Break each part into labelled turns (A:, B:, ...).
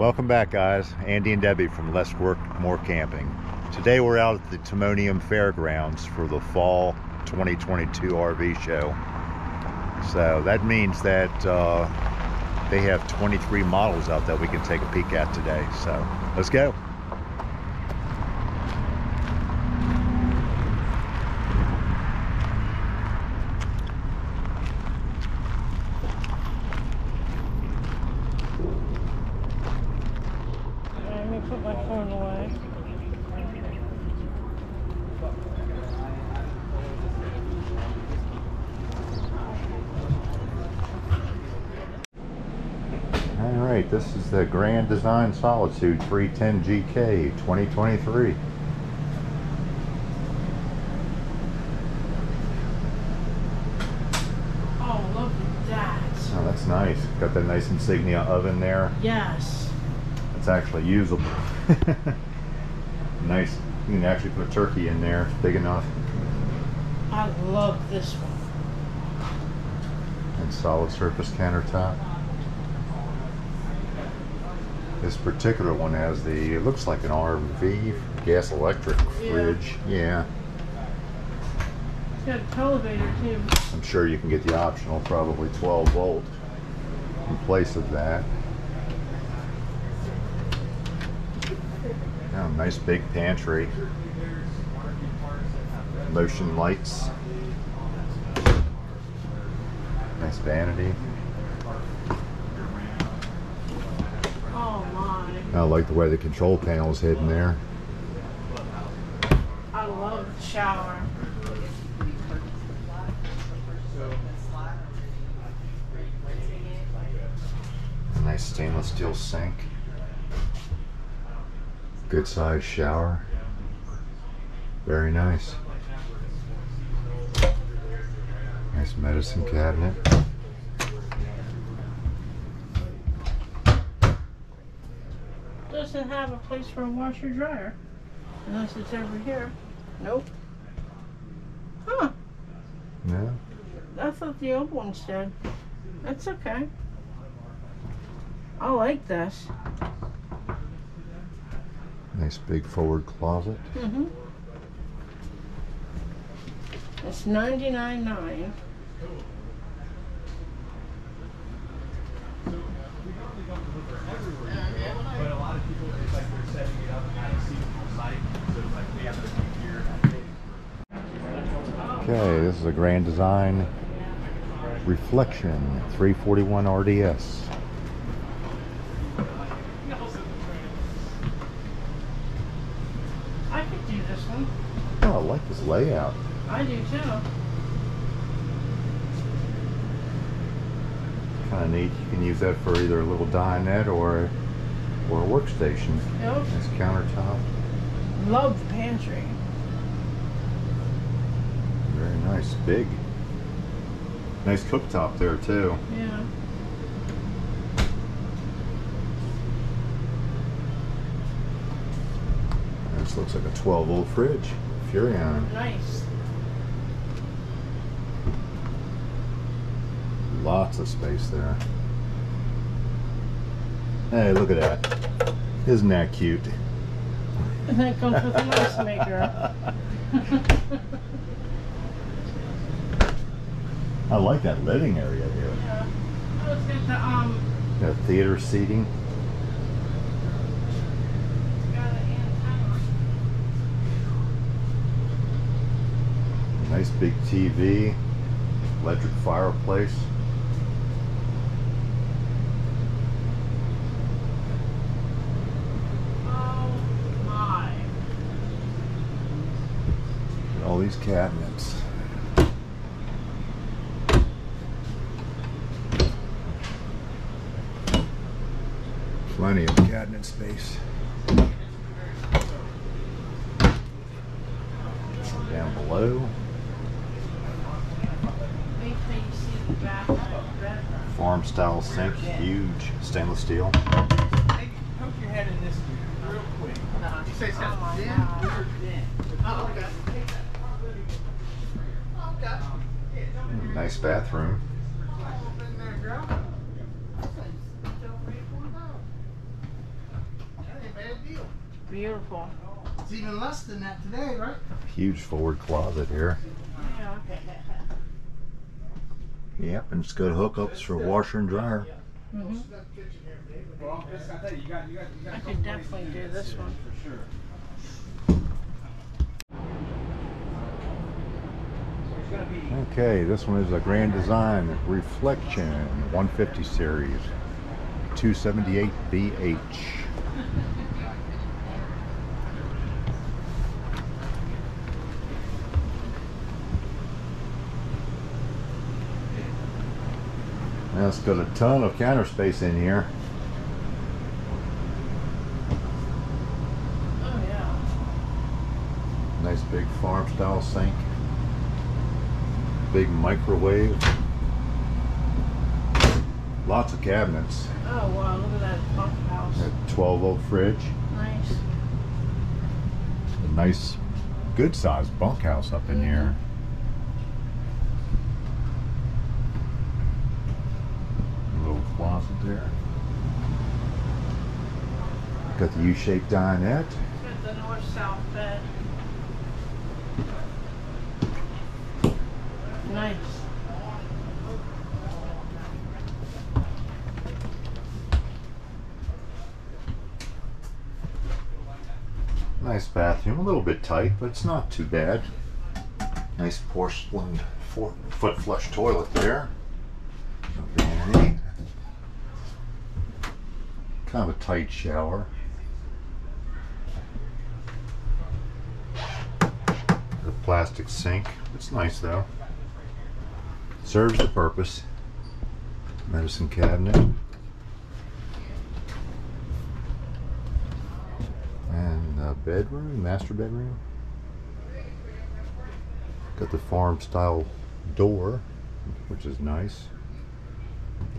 A: Welcome back guys, Andy and Debbie from Less Work, More Camping. Today we're out at the Timonium Fairgrounds for the Fall 2022 RV show. So that means that uh, they have 23 models out that we can take a peek at today. So let's go.
B: Let me put my phone away.
A: All right, the Grand Design Solitude 310 GK 2023.
B: Oh, look at that.
A: Oh, that's nice. Got that nice insignia oven there.
B: Yes.
A: It's actually usable. nice. You can actually put a turkey in there. It's big enough.
B: I love this one.
A: And solid surface countertop. This particular one has the, it looks like an RV gas electric
B: Yeah.
A: fridge. Yeah.
B: It's got a televator too.
A: I'm sure you can get the optional, probably 12 volt in place of that. Oh, nice big pantry. Motion lights. Nice vanity.
B: Oh my.
A: I like the way the control panel is hidden there.
B: I love the shower.
A: A nice stainless steel sink. Good size shower. Very nice. Nice medicine cabinet.
B: Doesn't have a place for a washer dryer. Unless it's over here. Nope. Huh.
A: Yeah.
B: I thought the old ones did. That's okay. I like this.
A: Nice big forward closet.
B: Mm-hmm. It's ninety nine nine.
C: But a lot of people, it's like they're setting it up at a seasonal site, so it's like they have to be here.
A: Okay, this is a Grand Design Reflection 341 RDS.
B: I could do this one.
A: Oh, I like this layout.
B: I do too.
A: Kind of neat. You can use that for either a little dinette or or a workstation.
B: Yep.
A: Nice countertop.
B: Love the pantry.
A: Nice. Big. Nice cooktop there too.
B: Yeah.
A: This looks like a 12 volt fridge. Furrion.
B: Nice.
A: Lots of space there. Hey, look at that. Isn't that cute?
B: And that comes with an ice maker.
A: I like that living area here.
B: yeah. Oh, it's got the um
A: Got theater seating.
B: it's got an antenna.
A: Nice big TV. Electric fireplace.
B: Oh my.
A: All these cabinets. Plenty of cabinet space. Down below,
B: Wait till you see the back of the bedroom.
A: farm style sink, huge stainless steel.
C: Oh, nice poke your head in this real quick. You say
B: Oh my
C: something?
B: God.
C: Oh, okay. Okay.
A: Nice bathroom.
B: Beautiful.
D: It's even less than that today, right?
A: Huge forward closet here.
B: Yeah.
A: Yep, and it's got hookups for washer and dryer.
B: hmm
C: Well, it's not that. You got, you got, you got
B: I
C: a
B: could definitely do this one.
C: For sure. So it's gonna be.
A: Okay, this one is a Grand Design Reflection 150 series, 278 It's got a ton of counter space in here.
B: Oh yeah.
A: Nice big farm style sink. Big microwave. Lots of cabinets.
B: Oh wow, look at that bunkhouse.
A: A 12 volt fridge.
B: Nice.
A: A nice, good sized bunkhouse up in mm-hmm. here. A little closet there. Got the U shaped dinette.
B: Got the north-south bed. Nice.
A: Nice bathroom. A little bit tight, but it's not too bad. Nice porcelain four foot flush toilet there. A vanity. Kind of a tight shower. Plastic sink. It's nice though. Serves the purpose. Medicine cabinet. And a bedroom, master bedroom. Got the farm style door, which is nice.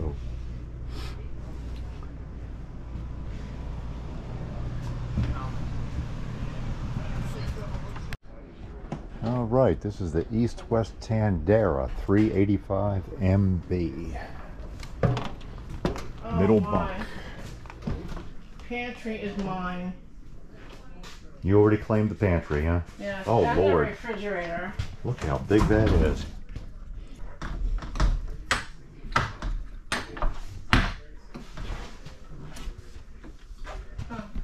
A: Oh. All right, this is the East West Tandara 385 MB.
B: Oh,
A: Middle
B: my.
A: bunk.
B: Pantry is mine.
A: You already claimed the pantry, huh?
B: Yeah.
A: Oh, Lord.
B: The refrigerator.
A: Look how big that is.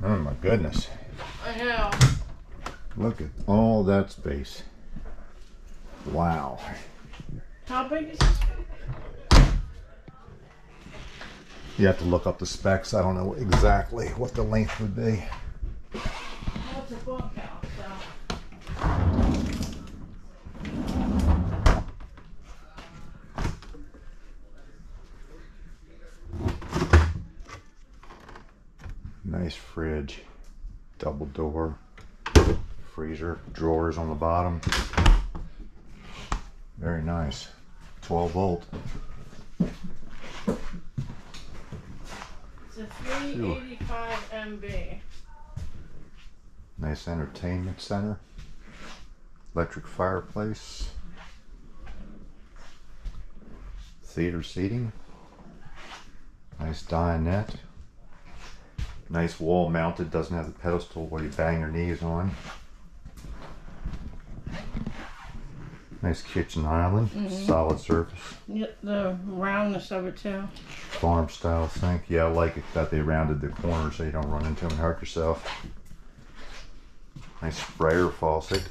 A: Oh my goodness.
B: I know.
A: Look at all that space. Wow.
B: How big is this?
A: You have to look up the specs. I don't know exactly what the length would be.
B: It's a bunkhouse. So.
A: Nice fridge, double door, freezer, drawers on the bottom. Very nice. 12 volt.
B: It's a 385 MB.
A: Nice entertainment center. Electric fireplace. Theater seating. Nice dinette. Nice wall mounted, doesn't have the pedestal where you bang your knees on. Nice kitchen island, mm-hmm. solid surface.
B: Get the roundness of it too.
A: Farm style sink. Yeah, I like it that they rounded the corners so you don't run into them and hurt yourself. Nice sprayer faucet.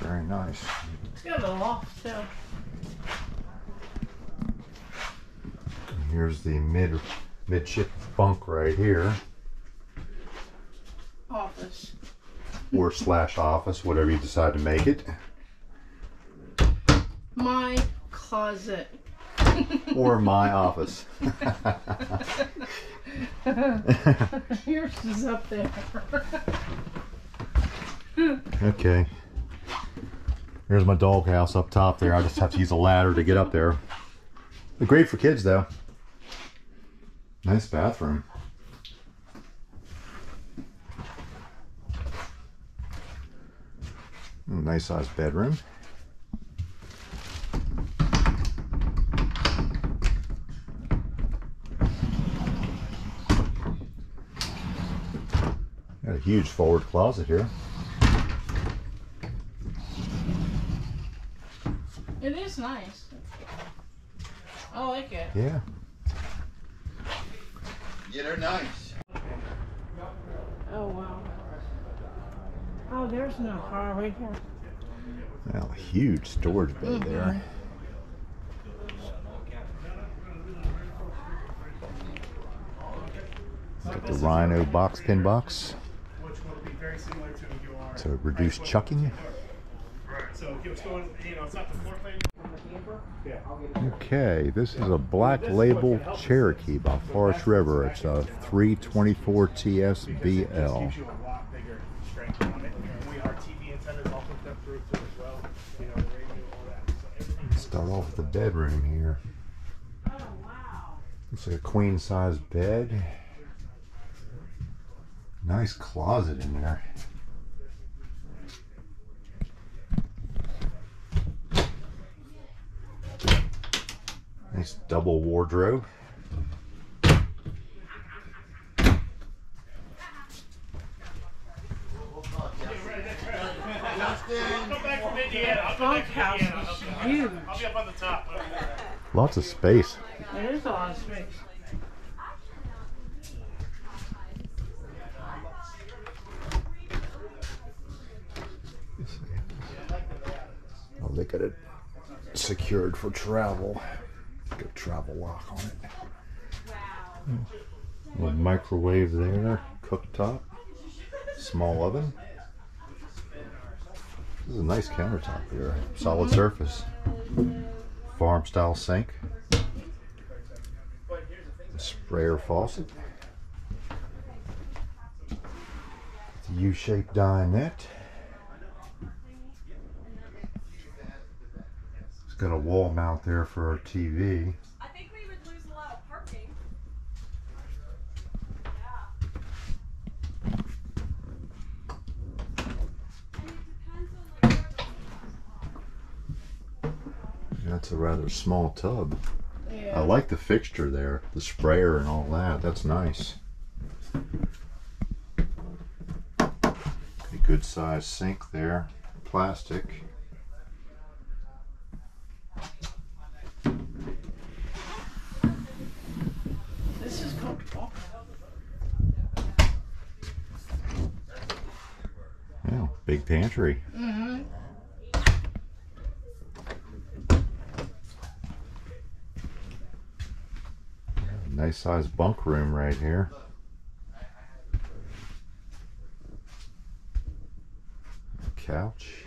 A: Very nice.
B: It's got a loft too.
A: Here's the mid midship bunk right here,
B: Office.
A: Or slash office, whatever you decide to make it,
B: My closet.
A: or my office.
B: Yours is up there.
A: Okay. Here's my doghouse up top there. I just have to use a ladder to get up there. Great for kids though. Nice bathroom. Nice sized bedroom. Got a huge forward closet here.
B: It is nice. I like it.
A: Yeah.
E: Yeah, they're nice.
B: Oh, wow. Oh, there's no car right here.
A: Well, huge storage bay mm-hmm. there. Got the Rhino box pin box
C: Which will be very similar to your.
A: to reduce chucking.
C: Right. So it's going, you know, it's not the floor plan. Yeah.
A: Okay, this is a black label Cherokee by Forest River. It's a 324
C: This
A: TSBL.
C: gives you a lot bigger strength on it. You know, we our TV antennas all hooked up through too as well. You know, the radio, all that. So everything's
A: Start off with the bedroom here.
B: Oh wow.
A: It's a queen size bed. Nice closet in there. Nice double wardrobe.
C: Come back from Indiana. I'll come back from
B: Bunkhouse
C: Indiana.
B: is
C: I'll-
B: huge.
C: I'll be up on the top.
A: Lots of space.
B: It is a lot of space.
A: Oh, they got it secured for travel. Got a travel lock on it. Little microwave there, cooktop, small oven. This is a nice countertop here. Solid surface. Farm style sink. Sprayer faucet. U-shaped dinette. It's got a wall mount there for our TV.
F: I think we would lose a lot of parking. Yeah. And it depends on like where the
A: That's a rather small tub.
B: Yeah.
A: I like the fixture there, the sprayer and all that. That's nice. A good sized sink there, plastic.
B: This is comfortable.
A: Yeah, big pantry.
B: Mm-hmm.
A: Nice sized bunk room right here. Couch.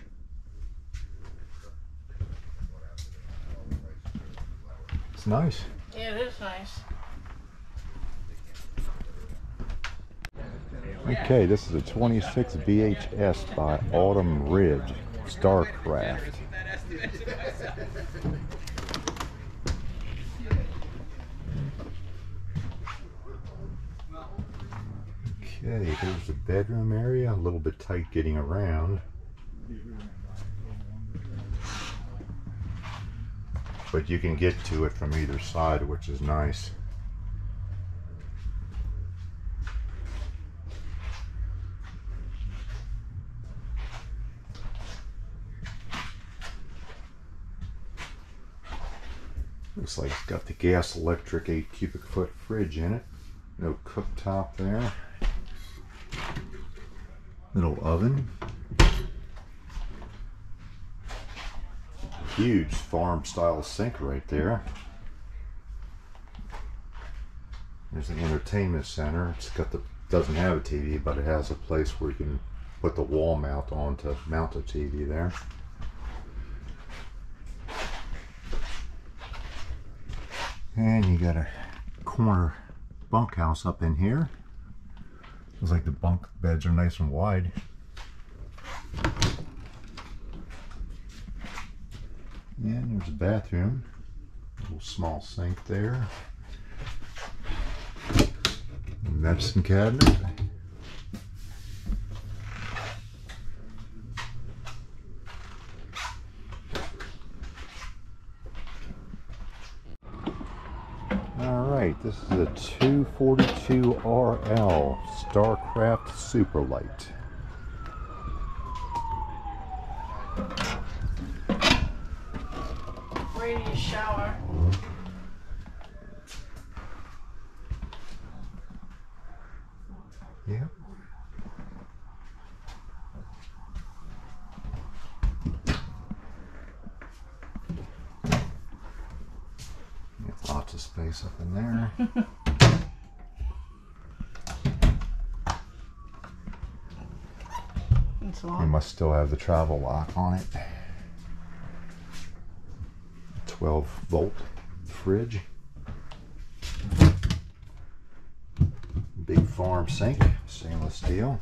A: It's nice.
B: Yeah, it is nice.
A: Okay, this is a 26 BHS by Autumn Ridge Starcraft. Okay, there's the bedroom area, a little bit tight getting around. But you can get to it from either side, which is nice. Looks like it's got the gas electric 8 cubic foot fridge in it. No cooktop there. Little oven. Huge farm style sink right there. There's an entertainment center. It's got the doesn't have a TV, but it has a place where you can put the wall mount on to mount a TV there. And you got a corner bunkhouse up in here. Looks like the bunk beds are nice and wide. And there's a bathroom. A little small sink there. Medicine cabinet. All right, this is a 242RL Starcraft Superlight.
B: Radius shower.
A: Yep. Got Lots of space up in there. You
B: long.
A: must still have the travel lock on it. 12 volt fridge. Big farm sink, stainless steel.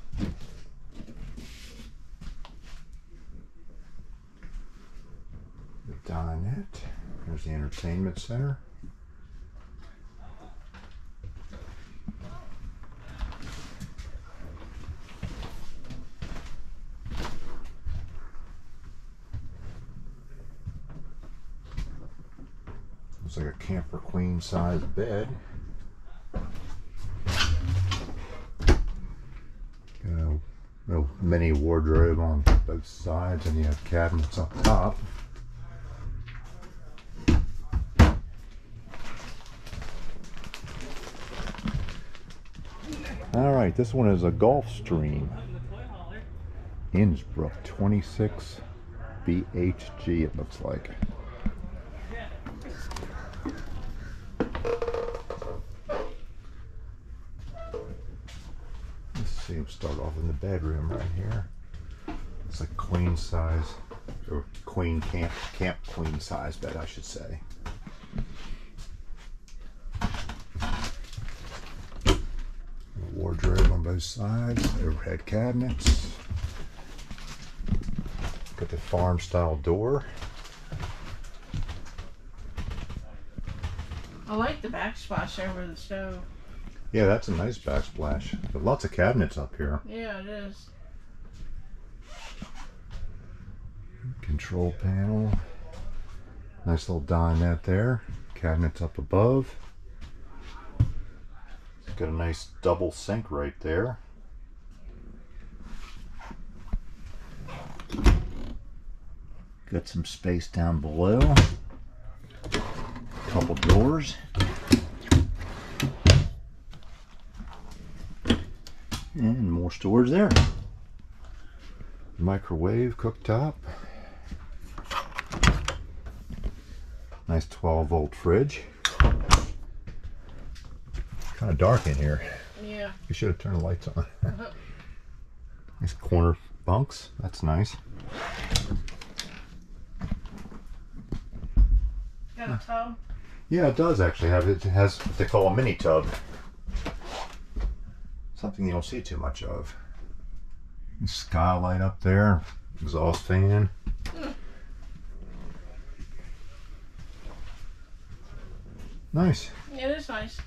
A: The dinette. There's the entertainment center. Looks like a size bed. Got a little mini wardrobe on both sides, and you have cabinets up top. All right, this one is a Gulfstream. Innsbruck 26 BHG, it looks like. Him start off in the bedroom right here. It's a queen size, or queen camp, camp queen size bed, I should say. Wardrobe on both sides, overhead cabinets. Got the farm style door.
B: I like the backsplash over the stove.
A: Yeah, that's a nice backsplash. But lots of cabinets up here.
B: Yeah, it is.
A: Control panel. Nice little dinette there. Cabinets up above. Got a nice double sink right there. Got some space down below. Couple doors. And more storage there. Microwave cooktop. Nice 12 volt fridge. Kind of dark in here.
B: Yeah.
A: You should have turned the lights on. Uh-huh. nice corner bunks. That's nice.
B: Got a tub.
A: Yeah, it does actually have it has what they call a mini tub. Something you don't see too much of. Skylight up there, exhaust fan. Nice.
B: Yeah, it is nice.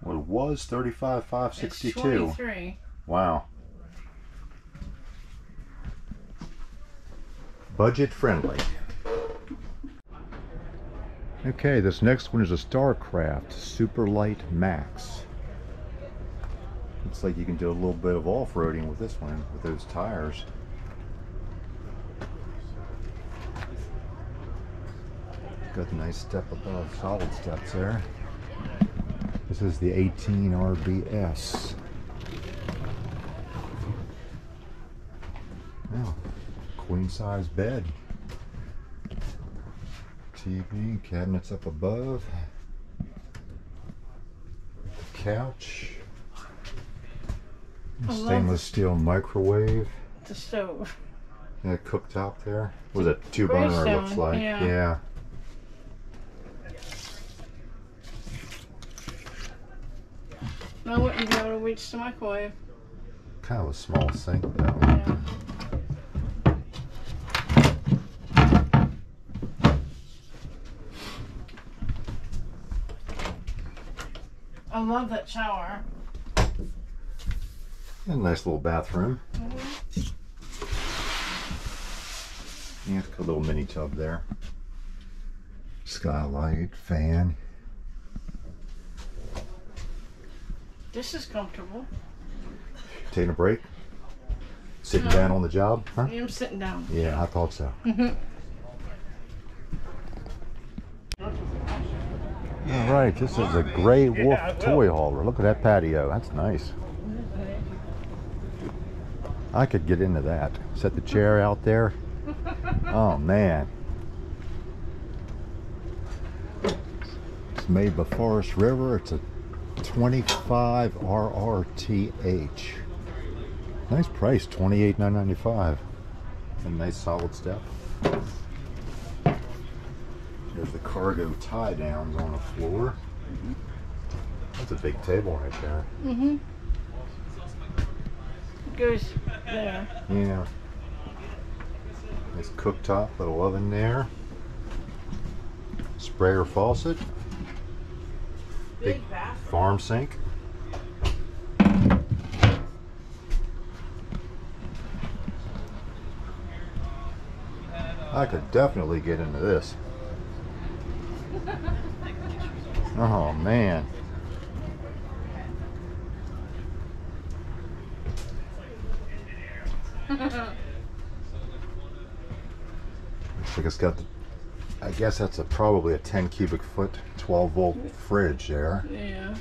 A: Well, it was thirty-five five
B: It's 23.
A: Wow. Budget friendly. Okay, this next one is a StarCraft Superlight Max. Looks like you can do a little bit of off-roading with this one, with those tires. Got a nice step above, solid steps there. This is the 18 RBS. Oh, queen size bed. TV, cabinets up above. The couch. Stainless steel microwave.
B: The stove.
A: Yeah, cooktop there. Was it two burner? It looks like.
B: yeah.
A: yeah.
B: I wouldn't be able to reach the microwave.
A: Kind of a small sink though.
B: Yeah. I love that shower.
A: And a nice little bathroom.
B: Mm-hmm.
A: Yeah, it's a little mini tub there. Skylight, fan.
B: This is comfortable.
A: Taking a break? Sitting down on the job? Huh?
B: I'm sitting down.
A: Yeah, I thought so. All right, this is a Grey Wolf
C: Yeah,
A: toy hauler. Look at that patio. That's nice. I could get into that. Set the chair out there. Oh man. It's made by Forest River. It's a 25 RRTH. Nice price, $28,995. And nice solid step. There's the cargo tie downs on the floor. That's a big table right there.
B: Mm-hmm. Goes there.
A: Yeah. Nice cooktop, little oven there. Sprayer faucet,
B: Big bathroom.
A: farm sink. I could definitely get into this. Oh man. Looks like it's got the, I guess that's a probably a 10 cubic foot 12 volt fridge there.
B: Yeah.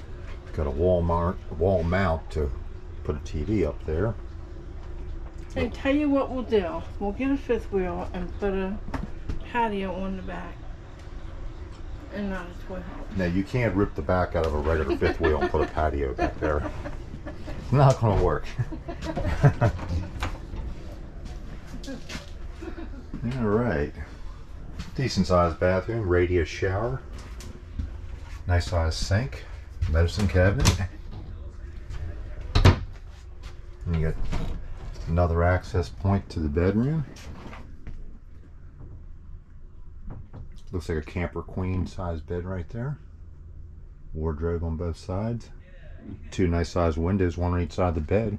A: Got a wall mount, wall mount to put a TV up there.
B: Hey, tell you what we'll do. We'll get a fifth wheel and put a patio on the back. And not a toy
A: you can't rip the back out of a regular fifth wheel and put a patio back there. It's not gonna work. All right. Decent sized bathroom, radius shower, nice sized sink, medicine cabinet. And you got another access point to the bedroom. Looks like a camper queen size bed right there. Wardrobe on both sides. Two nice sized windows, one on each side of the bed.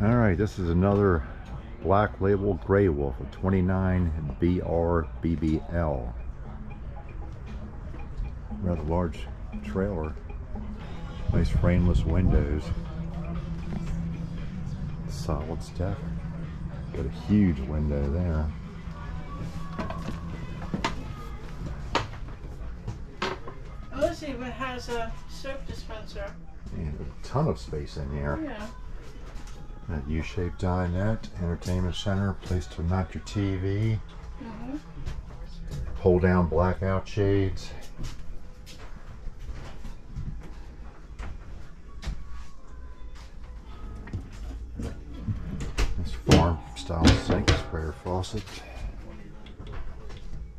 A: All right, this is another black label Grey Wolf, a 29 BRBBL. Rather large trailer. Nice frameless windows. Solid stuff. Got a huge window there.
B: Oh, it has a soap dispenser.
A: And a ton of space in here.
B: Yeah.
A: That U-shaped dinette, entertainment center, place to mount your TV.
B: Mm -hmm.
A: Pull down blackout shades. Sprayer faucet.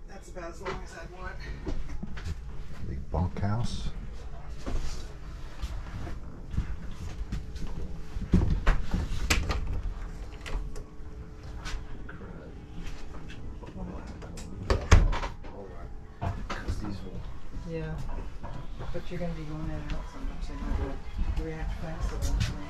D: That's about as long as I'd want.
A: Big bunkhouse.
D: Yeah. But you're gonna be going in and out so much, they might will react fast eventually.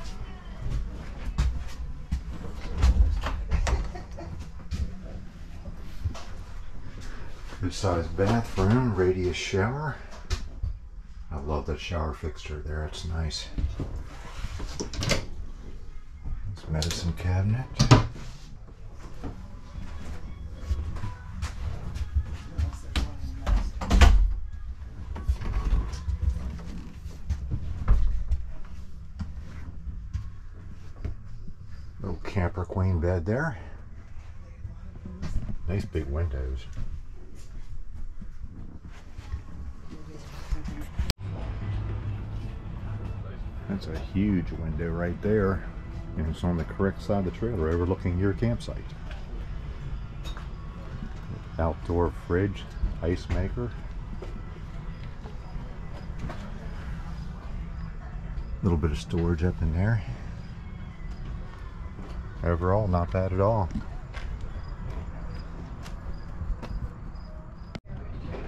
A: Good sized bathroom, radius shower. I love that shower fixture there, it's nice. This medicine cabinet. Little camper queen bed there. Nice big windows. That's a huge window right there. And it's on the correct side of the trailer overlooking your campsite. Outdoor fridge, ice maker. A little bit of storage up in there. Overall, not bad at all.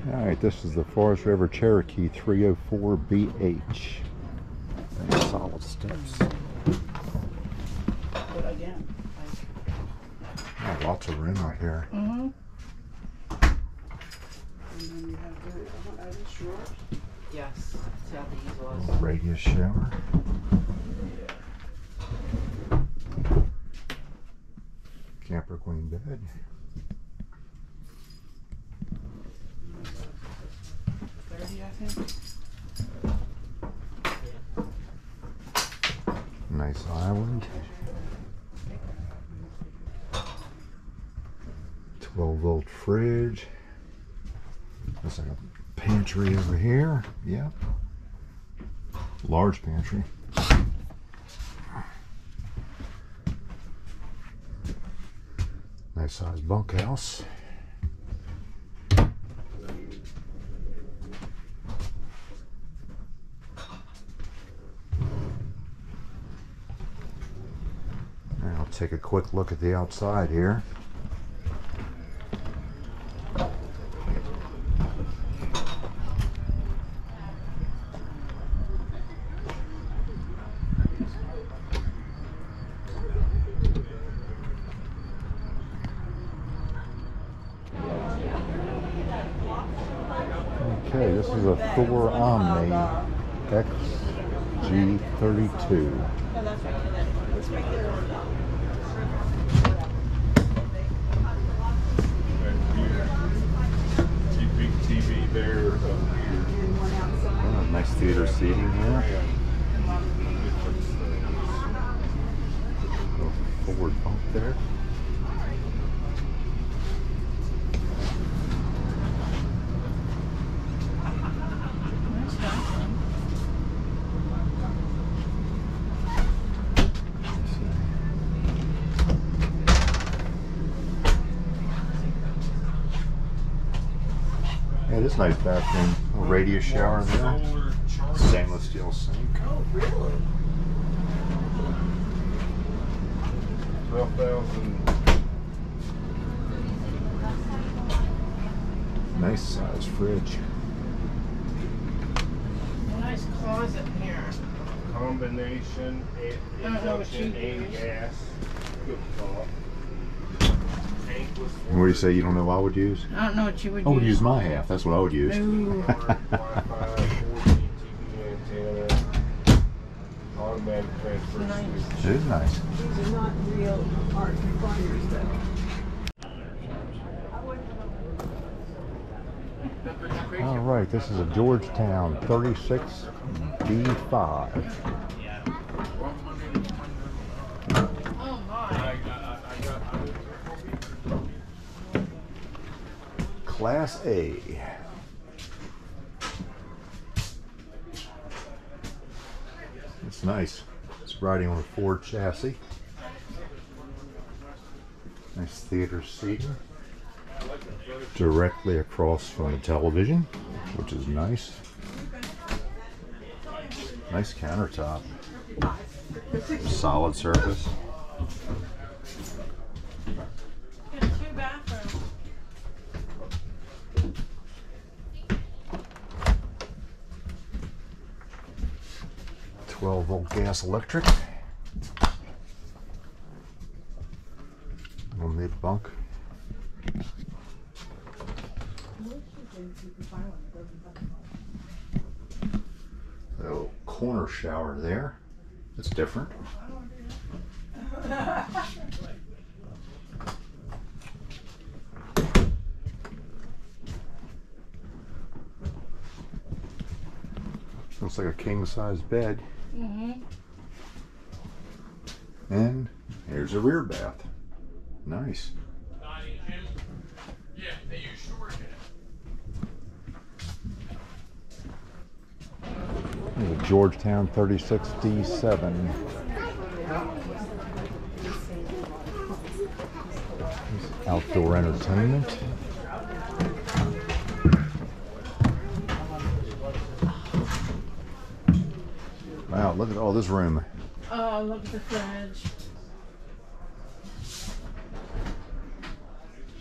A: All right, this is the Forest River Cherokee 304BH. Nice solid steps.
D: But again, like,
A: Oh, lots of room out here.
B: Mm-hmm.
D: and then you have the, what, are?
E: Yes, that's how these was.
A: Radius shower. Camper queen bed.
D: Thirty, I think.
A: Nice island. 12 volt fridge. Looks like a pantry over here. Yep. Large pantry. Nice sized bunkhouse. I'll take a quick look at the outside here. Okay, this is a Thor Omni XG32.
G: Big TV there up here.
A: Oh, nice theater seating here. Little forward bump there.
B: Nice bathroom.
A: Yeah, it is nice bathroom. A radius shower there.
G: Solar.
A: Stainless steel sink.
D: Oh, really?
G: Twelve thousand.
A: Nice size fridge.
B: Nice closet here.
G: Combination, in-
B: I don't know what
G: induction and gas. cooktop. Tank
A: What do you say you don't know what I would use?
B: I don't know what you would
A: I would
B: use.
A: use my half. That's what I would use.
B: Ooh.
G: Wi-Fi, 4G TV antenna, automatic transfer
B: Nice.
A: It is nice.
D: These are not real art recliners though.
A: All right, this is a Georgetown 36B5. Class A. It's nice. It's riding on a Ford chassis. Nice theater seat. Directly across from the television, which is nice. Nice countertop. Solid surface. Gas electric. Little mid bunk. Little corner shower there. That's different. Looks like a king size bed.
B: Mm-hmm.
A: And here's a rear bath. Nice. Georgetown 36D7. Outdoor entertainment. Wow, look at all this room.
B: Oh, look at the fridge.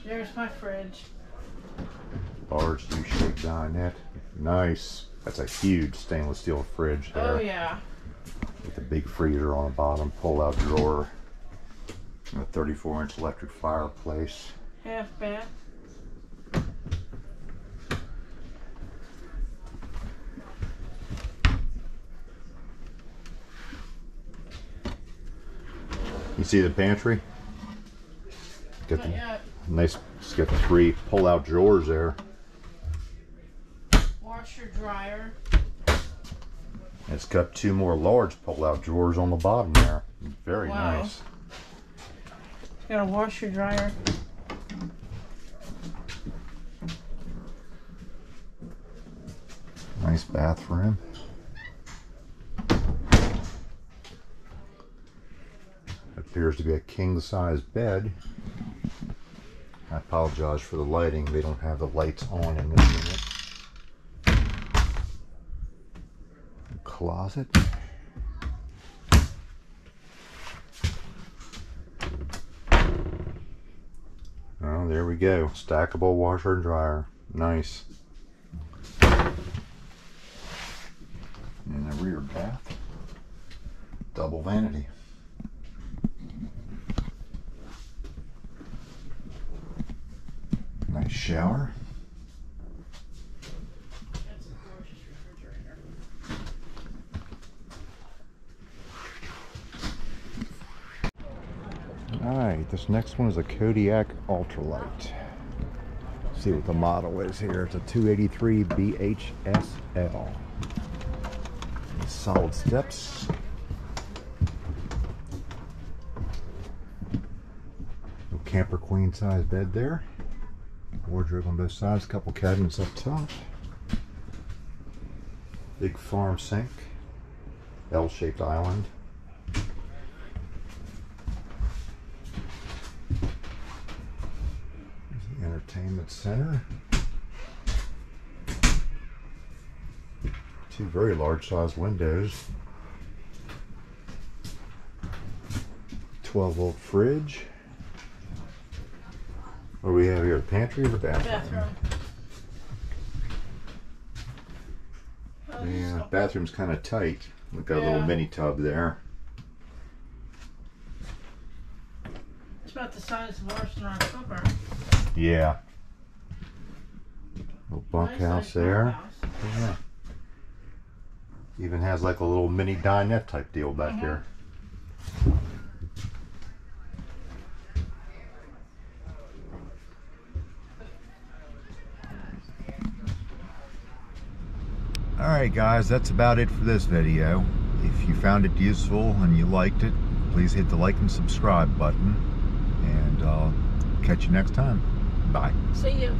B: There's my fridge.
A: Large U-shaped dinette. Nice. That's a huge stainless steel fridge there.
B: Oh yeah.
A: With a big freezer on the bottom, pull-out drawer. and A 34-inch electric fireplace.
B: Half bath.
A: See the pantry? Got the nice. It's got three pull-out drawers there.
B: Washer dryer.
A: It's got two more large pull-out drawers on the bottom there. Very
B: Wow.
A: nice.
B: Got a washer dryer.
A: Nice bathroom. Appears to be a king-size bed. I apologize for the lighting. They don't have the lights on in this unit. Closet. Oh, there we go. Stackable washer and dryer. Nice. And a rear bath. Double vanity. Nice shower. Alright, this next one is a Kodiak Ultralight. See what the model is here. It's a 283 BHSL. Solid steps. Little camper queen size bed there. Wardrobe on both sides, a couple cabinets up top. Big farm sink. L-shaped island. The entertainment center. Two very large sized windows. 12 volt fridge. What do we have here? Pantry or the bathroom?
B: Bathroom.
A: Yeah, bathroom's kind of tight. We've got a little mini tub there.
B: It's about the size of ours in October.
A: Yeah. Little bunkhouse there. Yeah. Even has like a little mini dinette type deal back
B: Mhm.
A: there. Alright guys, that's about it for this video. If you found it useful and you liked it, please hit the like and subscribe button. And uh, catch you next time. Bye.
B: See you.